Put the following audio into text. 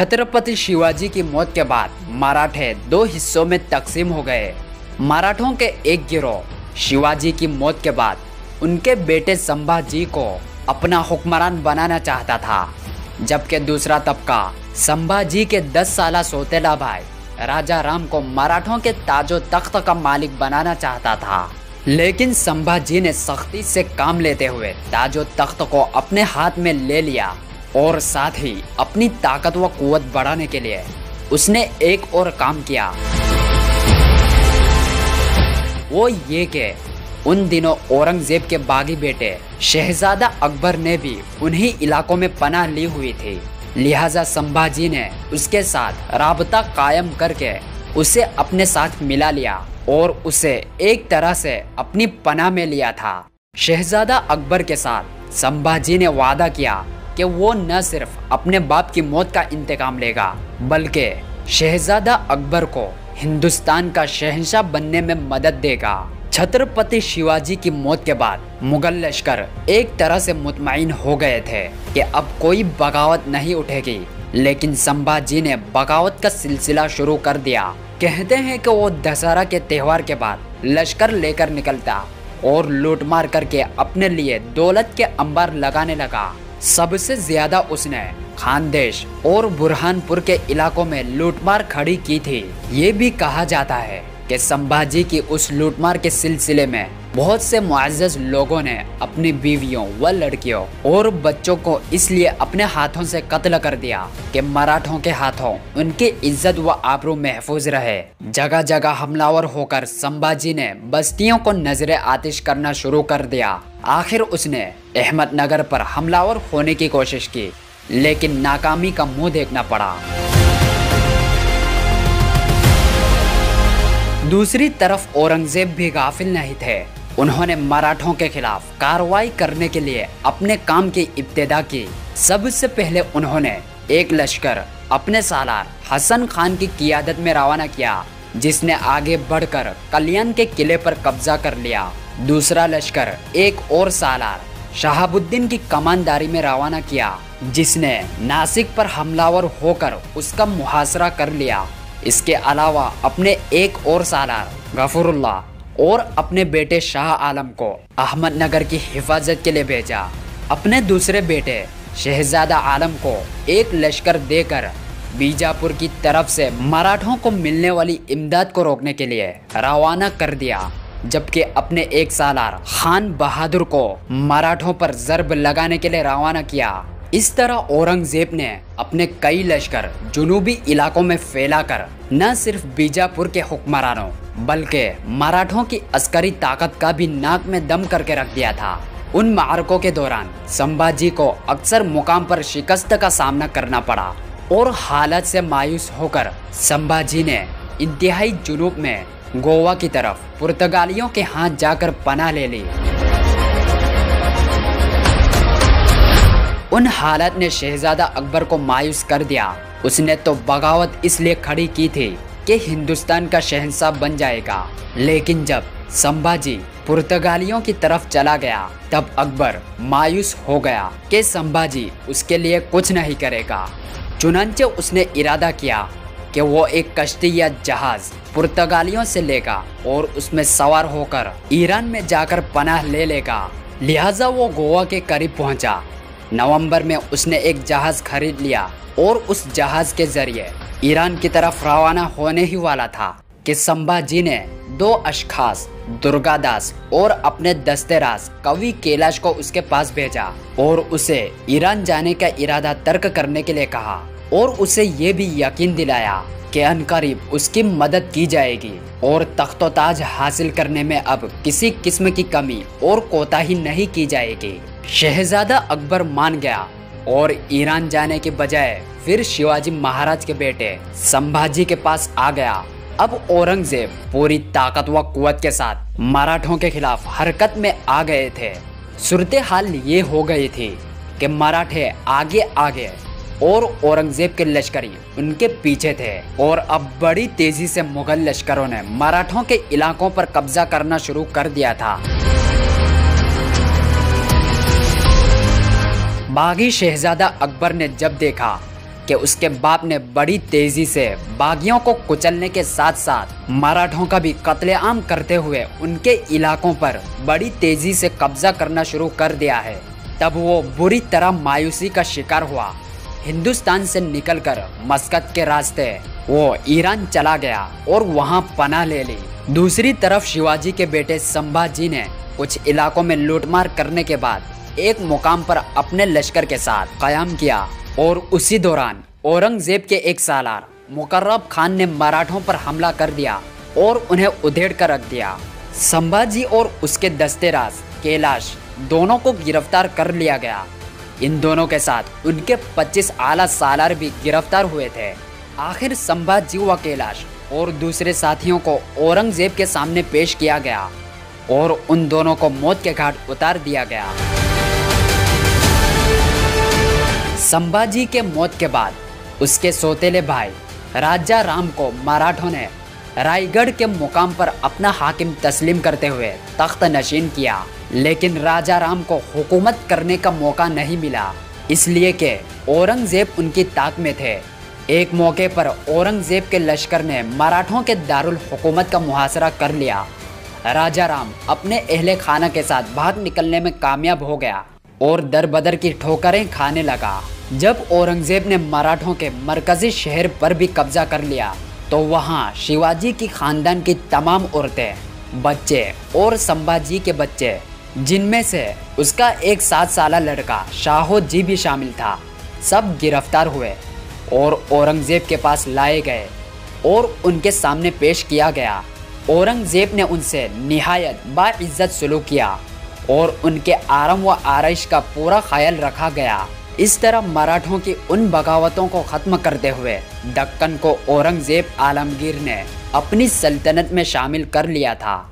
छत्रपति शिवाजी की मौत के बाद मराठे दो हिस्सों में तकसीम हो गए। मराठों के एक गिरोह, शिवाजी की मौत के बाद उनके बेटे संभाजी को अपना हुक्मरान बनाना चाहता था, जबकि दूसरा तबका संभाजी के 10 साल सोतेला भाई राजा राम को मराठों के ताजो तख्त का मालिक बनाना चाहता था। लेकिन संभाजी ने सख्ती से काम लेते हुए ताजो तख्त को अपने हाथ में ले लिया। और साथ ही अपनी ताकत व कुत बढ़ाने के लिए उसने एक और काम किया। वो ये कि उन दिनों औरंगज़ेब के बागी बेटे शहजादा अकबर ने भी उन्हीं इलाकों में पनाह ली हुई थी। लिहाजा संभाजी ने उसके साथ राबता कायम करके उसे अपने साथ मिला लिया और उसे एक तरह से अपनी पनाह में लिया था। शहजादा अकबर के साथ संभाजी ने वादा किया कि वो न सिर्फ़ अपने बाप की मौत का इंतकाम लेगा, बल्कि शहजादा अकबर को हिंदुस्तान का शहंशाह बनने में मदद देगा। छत्रपति शिवाजी की मौत के बाद मुगल लश्कर एक तरह से मुतमिन हो गए थे कि अब कोई बगावत नहीं उठेगी। लेकिन संभाजी ने बगावत का सिलसिला शुरू कर दिया। कहते हैं कि वो दशहरा के त्योहार के बाद लश्कर लेकर निकलता और लूटमार करके अपने लिए दौलत के अंबार लगाने लगा। सबसे ज़्यादा उसने खानदेश और बुरहानपुर के इलाकों में लूटमार खड़ी की थी। ये भी कहा जाता है कि संभाजी की उस लूटमार के सिलसिले में बहुत से मुआज़ लोगों ने अपनी बीवियों व लड़कियों और बच्चों को इसलिए अपने हाथों से कत्ल कर दिया कि मराठों के हाथों उनकी इज़्ज़त व आबरू महफूज रहे। जगह जगह हमलावर होकर संभाजी ने बस्तियों को नजरे आतिश करना शुरू कर दिया। आखिर उसने अहमदनगर पर हमलावर होने की कोशिश की, लेकिन नाकामी का मुँह देखना पड़ा। दूसरी तरफ़ औरंगज़ेब भी गाफिल नहीं थे। उन्होंने मराठों के खिलाफ कार्रवाई करने के लिए अपने काम की इब्तदा की। सबसे पहले उन्होंने एक लश्कर, अपने सालार हसन खान की कियादत में रवाना किया, जिसने आगे बढ़कर कल्याण के किले पर कब्जा कर लिया। दूसरा लश्कर, एक और सालार शहाबुद्दीन की कमानदारी में रवाना किया, जिसने नासिक पर हमलावर होकर उसका मुहासरा कर लिया। इसके अलावा अपने एक और सालार गफरुल्ला और अपने बेटे शाह आलम को अहमदनगर की हिफाजत के लिए भेजा। अपने दूसरे बेटे, शहजादा आलम को एक लश्कर देकर बीजापुर की तरफ़ से मराठों को मिलने वाली इमदाद को रोकने के लिए रवाना कर दिया, जबकि अपने एक सालार, खान बहादुर को मराठों पर जरब लगाने के लिए रवाना किया। इस तरह औरंगज़ेब ने अपने कई लश्कर जुनूबी इलाकों में फैलाकर न सिर्फ़ बीजापुर के हुक्मरानों, बल्कि मराठों की अस्करी ताकत का भी नाक में दम करके रख दिया था। उन मारकों के दौरान संभाजी को अक्सर मुकाम पर शिकस्त का सामना करना पड़ा और हालत से मायूस होकर संभाजी ने इंतहाई जुनूब में गोवा की तरफ़ पुर्तगालियों के हाथ जाकर पनाह ले ली। उन हालत ने शहजादा अकबर को मायूस कर दिया। उसने तो बगावत इसलिए खड़ी की थी कि हिंदुस्तान का शहंशाह बन जाएगा। लेकिन जब संभाजी पुर्तगालियों की तरफ़ चला गया, तब अकबर मायूस हो गया कि संभाजी उसके लिए कुछ नहीं करेगा। चुनाचे उसने इरादा किया कि वो एक कश्ती या जहाज़ पुर्तगालियों से लेगा और उसमें सवार होकर ईरान में जाकर पनाह ले लेगा। लिहाजा वो गोवा के करीब पहुँचा। नवंबर में उसने एक जहाज़ खरीद लिया और उस जहाज़ के ज़रिए ईरान की तरफ़ रवाना होने ही वाला था। कि संभाजी ने दो अशखास, दुर्गादास और अपने दस्तेराज कवि कैलाश को उसके पास भेजा और उसे ईरान जाने का इरादा तर्क करने के लिए कहा और उसे ये भी यकीन दिलाया कि अनकरीब उसकी मदद की जाएगी और तख्तोताज हासिल करने में अब किसी किस्म की कमी और कोताही नहीं की जाएगी। शहजादा अकबर मान गया और ईरान जाने के बजाय फिर शिवाजी महाराज के बेटे संभाजी के पास आ गया। अब औरंगज़ेब पूरी ताकत व कुवत के साथ मराठों के खिलाफ हरकत में आ गए थे। सूरत हाल ये हो गई थी कि मराठे आगे आगे और औरंगज़ेब के लश्करी उनके पीछे थे और अब बड़ी तेज़ी से मुगल लश्करों ने मराठों के इलाकों पर कब्जा करना शुरू कर दिया था। बागी शहजादा अकबर ने जब देखा कि उसके बाप ने बड़ी तेज़ी से बागियों को कुचलने के साथ साथ मराठों का भी कत्लेआम करते हुए उनके इलाकों पर बड़ी तेज़ी से कब्जा करना शुरू कर दिया है, तब वो बुरी तरह मायूसी का शिकार हुआ। हिंदुस्तान से निकलकर मस्कत के रास्ते वो ईरान चला गया और वहाँ पना ले ली। दूसरी तरफ़ शिवाजी के बेटे संभाजी ने कुछ इलाकों में लूटमार करने के बाद एक मुकाम पर अपने लश्कर के साथ कयाम किया और उसी दौरान औरंगज़ेब के एक सालार मुकर्रब खान ने मराठों पर हमला कर दिया और उन्हें उधेड़ कर रख दिया। संभाजी और उसके दस्तेराज कैलाश दोनों को गिरफ़्तार कर लिया गया। इन दोनों के साथ उनके 25 आला सालार भी गिरफ़्तार हुए थे। आखिर संभाजी व कैलाश और दूसरे साथियों को औरंगज़ेब के सामने पेश किया गया और उन दोनों को मौत के घाट उतार दिया गया। संभाजी के मौत के बाद उसके सोतेले भाई राजा राम को मराठों ने रायगढ़ के मुकाम पर अपना हाकिम तस्लीम करते हुए तख्त नशीन किया। लेकिन राजा राम को हुकूमत करने का मौका नहीं मिला। इसलिए कि औरंगज़ेब उनकी ताक में थे। एक मौके पर औरंगज़ेब के लश्कर ने मराठों के दारुल हुकूमत का मुहासरा कर लिया। राजा राम अपने अहले खाना के साथ भाग निकलने में कामयाब हो गया और दर बदर की ठोकरें खाने लगा। जब औरंगज़ेब ने मराठों के मरकजी शहर पर भी कब्जा कर लिया तो वहाँ शिवाजी की खानदान की तमाम औरतें, बच्चे और संभाजी के बच्चे, जिनमें से उसका एक सात साल लड़का शाहो जी भी शामिल था, सब गिरफ़्तार हुए और औरंगज़ेब के पास लाए गए और उनके सामने पेश किया गया। औरंगज़ेब ने उनसे निहायत बाइज्जत सलूक किया और उनके आराम व आरइश का पूरा ख्याल रखा गया। इस तरह मराठों की उन बगावतों को खत्म करते हुए दक्कन को औरंगज़ेब आलमगीर ने अपनी सल्तनत में शामिल कर लिया था।